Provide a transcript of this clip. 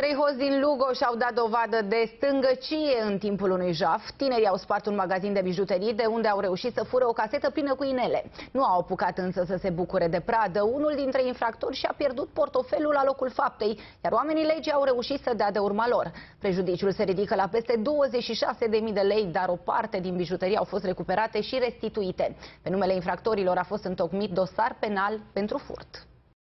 Trei hoți din Lugo și-au dat dovadă de stângăcie în timpul unui jaf. Tinerii au spart un magazin de bijuterii de unde au reușit să fură o casetă plină cu inele. Nu au apucat însă să se bucure de pradă. Unul dintre infractori și-a pierdut portofelul la locul faptei, iar oamenii legii au reușit să dea de urma lor. Prejudiciul se ridică la peste 26.000 de lei, dar o parte din bijuterii au fost recuperate și restituite. Pe numele infractorilor a fost întocmit dosar penal pentru furt.